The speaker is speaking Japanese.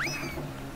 はい。